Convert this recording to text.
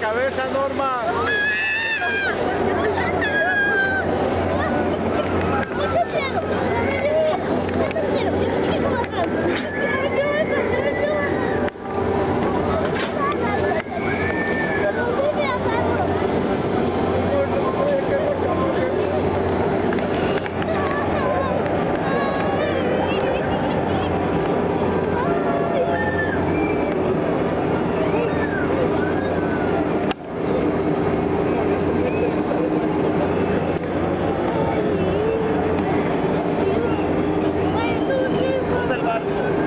cabeza, Norma. Thank you.